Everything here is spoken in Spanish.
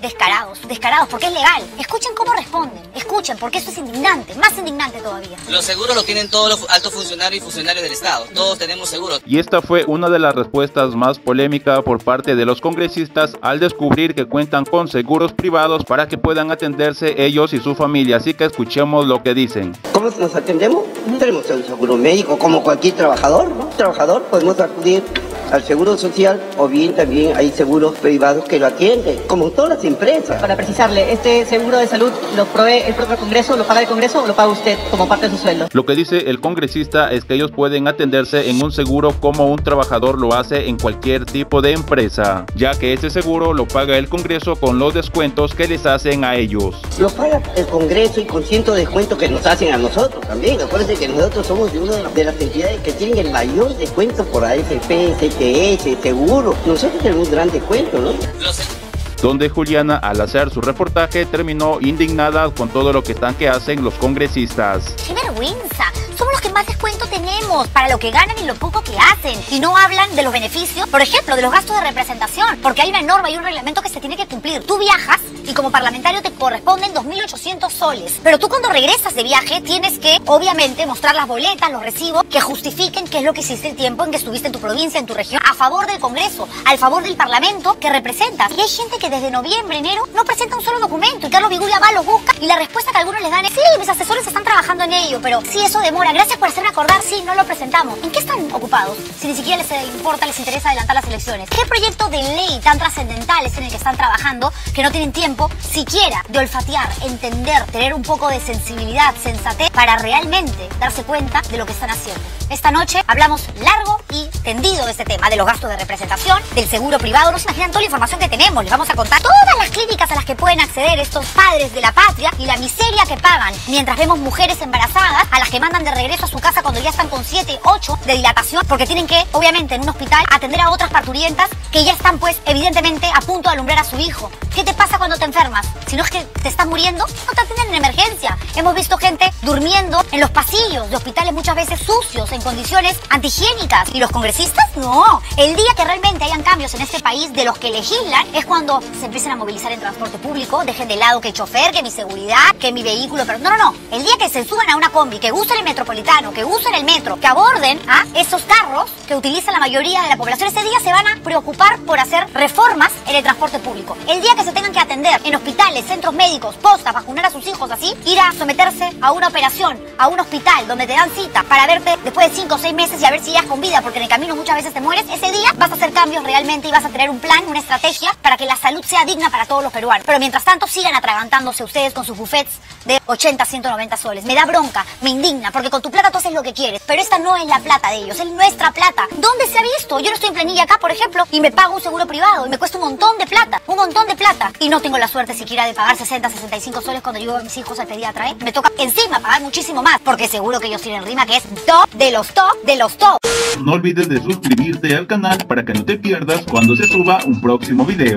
Descarados, descarados, porque es legal. Escuchen cómo responden, escuchen, porque eso es indignante, más indignante todavía. Los seguros lo tienen todos los altos funcionarios y funcionarios del Estado. Todos tenemos seguros. Y esta fue una de las respuestas más polémicas por parte de los congresistas al descubrir que cuentan con seguros privados para que puedan atenderse ellos y su familia. Así que escuchemos lo que dicen. ¿Cómo nos atendemos? Tenemos un seguro médico como cualquier trabajador, ¿no? Trabajador, podemos acudir al seguro social o bien también hay seguros privados que lo atienden, como todas las empresas. Para precisarle, ¿este seguro de salud lo provee el propio Congreso, lo paga el Congreso o lo paga usted como parte de su sueldo? Lo que dice el congresista es que ellos pueden atenderse en un seguro como un trabajador lo hace en cualquier tipo de empresa, ya que ese seguro lo paga el Congreso con los descuentos que les hacen a ellos. Lo paga el Congreso y con cientos descuentos que nos hacen a nosotros también. Acuérdense que nosotros somos de una de las entidades que tienen el mayor descuento por AFP, CTS, seguro. Nosotros tenemos un gran descuento, ¿no? donde Juliana al hacer su reportaje terminó indignada con todo lo que están que hacen los congresistas. ¡Qué vergüenza! Somos los que más descuento tenemos para lo que ganan y lo poco que hacen. Y no hablan de los beneficios, por ejemplo, de los gastos de representación, porque hay una norma y un reglamento que se tiene que cumplir. Tú viajas y como parlamentario te corresponden 2.800 soles. Pero tú cuando regresas de viaje tienes que, obviamente, mostrar las boletas, los recibos, que justifiquen qué es lo que hiciste el tiempo en que estuviste en tu provincia, en tu región, a favor del Congreso, al favor del Parlamento que representas. Y hay gente que desde noviembre, enero, no presenta un solo documento Carlos Viguria va, los busca y la respuesta que algunos les dan es, sí, mis asesores están trabajando en ello, pero si eso demora. Gracias por hacerme acordar, sí, no lo presentamos. ¿En qué están ocupados? Si ni siquiera les importa, les interesa adelantar las elecciones. ¿Qué proyecto de ley tan trascendental es en el que están trabajando que no tienen tiempo siquiera de olfatear, entender, tener un poco de sensibilidad, sensatez para realmente darse cuenta de lo que están haciendo? Esta noche hablamos largo y tendido de este tema, de los gastos de representación, del seguro privado. No se imaginan toda la información que tenemos. Les vamos a contar todas las clínicas a las que pueden acceder estos padres de la patria y la miseria que pagan mientras vemos mujeres embarazadas a las que mandan de regreso a su casa cuando ya están con 7, 8 de dilatación porque tienen que, obviamente, en un hospital atender a otras parturientas que ya están, pues, evidentemente a punto de alumbrar a su hijo. ¿Qué te pasa cuando te enfermas? Si no es que te estás muriendo, no te atienden en emergencia. Hemos visto gente durmiendo en los pasillos de hospitales muchas veces sucios, en condiciones antihigiénicas. ¿Y los congresistas? No. El día que realmente hayan cambios en este país de los que legislan es cuando se empiecen a movilizar en transporte público, dejen de lado que el chofer, que mi seguridad, que mi vehículo, pero no, no, no. El día que se suban a una combi, que usen el metropolitano, que usen el metro, que aborden a esos carros que utilizan la mayoría de la población, ese día se van a preocupar por hacer reformas en el transporte público. El día que se tengan que atender en hospitales, centros médicos, postas, vacunar a sus hijos así, ir a someterse a una operación, a un hospital donde te dan cita para verte después de 5 o 6 meses y a ver si ya con vida, porque en el camino muchas veces te mueres, ese día vas a hacer cambios realmente y vas a tener un plan, una estrategia para que la salud sea digna para todos los peruanos. Pero mientras tanto sigan atragantándose ustedes con sus buffets de 80, 190 soles. Me da bronca, me indigna, porque con tu plata tú haces lo que quieres, pero esta no es la plata de ellos, es nuestra plata. ¿Dónde se ha visto? Yo no estoy en planilla acá, por ejemplo, y me pago un seguro privado y me cuesta un montón de plata, un montón de plata. Y no tengo la suerte siquiera de pagar 60, 65 soles cuando llevo a mis hijos al pediatra, ¿eh? Me toca encima pagar muchísimo más, porque seguro que ellos tienen rima que es top de los top de los top. No olvides de suscribirte al canal para que no te pierdas cuando se suba un próximo video.